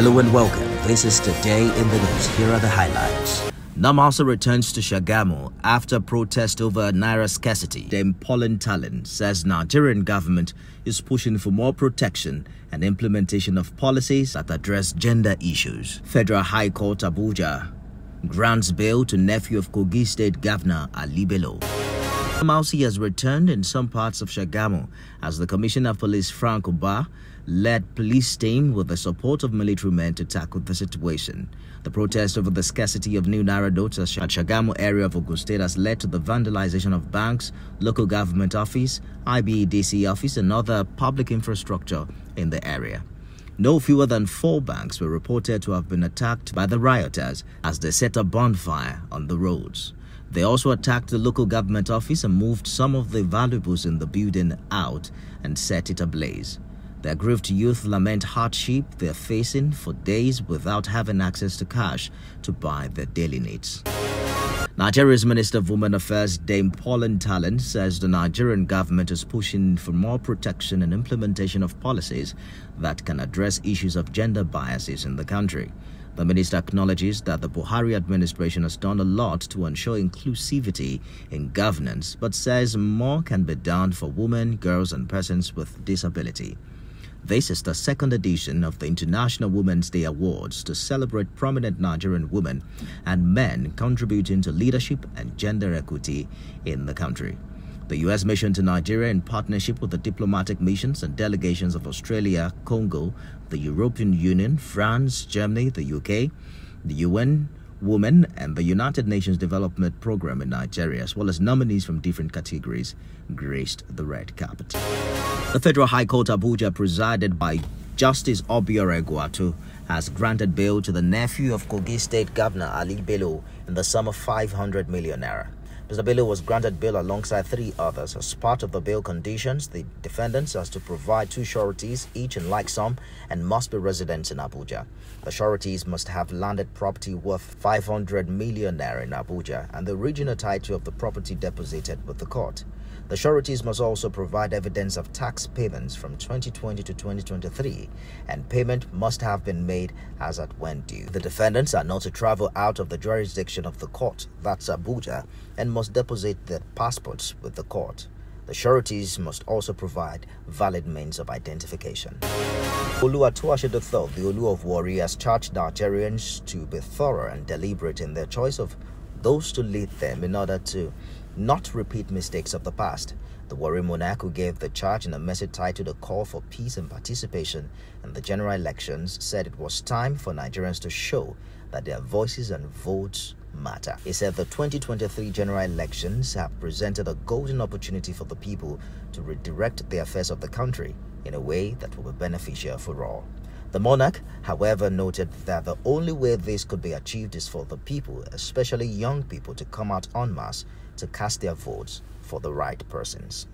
Hello and welcome. This is Today in the News. Here are the highlights. Namasa returns to Shagamu after protest over Naira scarcity. Dame Pauline Tallen says Nigerian government is pushing for more protection and implementation of policies that address gender issues. Federal High Court Abuja grants bail to nephew of Kogi State Governor Ali Bello. Mausi has returned in some parts of Shagamu as the Commissioner of Police Frank Mba led police team with the support of military men to tackle the situation. The protest over the scarcity of new Naira notes at Shagamu area of Ogun State has led to the vandalization of banks, local government office, IBEDC office and other public infrastructure in the area. No fewer than four banks were reported to have been attacked by the rioters as they set a bonfire on the roads. They also attacked the local government office and moved some of the valuables in the building out and set it ablaze. The aggrieved youth lament hardship they're facing for days without having access to cash to buy their daily needs. Nigeria's Minister of Women Affairs, Dame Pauline Tallen, says the Nigerian government is pushing for more protection and implementation of policies that can address issues of gender biases in the country. The minister acknowledges that the Buhari administration has done a lot to ensure inclusivity in governance, but says more can be done for women, girls, and persons with disability. This is the second edition of the International Women's Day Awards to celebrate prominent Nigerian women and men contributing to leadership and gender equity in the country. The U.S. mission to Nigeria, in partnership with the diplomatic missions and delegations of Australia, Congo, the European Union, France, Germany, the UK, the UN, Women, and the United Nations Development Program in Nigeria, as well as nominees from different categories, graced the red carpet. The Federal High Court Abuja, presided by Justice Obiora Egwuatu, has granted bail to the nephew of Kogi State Governor Ali Bello in the sum of 500 million naira. Mr. Bello was granted bail alongside three others. As part of the bail conditions, the defendants has to provide two sureties, each in like sum, and must be residents in Abuja. The sureties must have landed property worth 500 million naira in Abuja and the original title of the property deposited with the court. The sureties must also provide evidence of tax payments from 2020 to 2023, and payment must have been made as at when due. The defendants are not to travel out of the jurisdiction of the court, that's Abuja, and must deposit their passports with the court. The sureties must also provide valid means of identification. Olu Atuwatse III, the Olu of Warri, has charged Nigerians to be thorough and deliberate in their choice of those to lead them in order to not repeat mistakes of the past. The Warri monarch who gave the charge in a message titled A Call for Peace and Participation in the general elections said it was time for Nigerians to show that their voices and votes matter. He said the 2023 general elections have presented a golden opportunity for the people to redirect the affairs of the country in a way that will be beneficial for all. The monarch, however, noted that the only way this could be achieved is for the people, especially young people, to come out en masse to cast their votes for the right persons.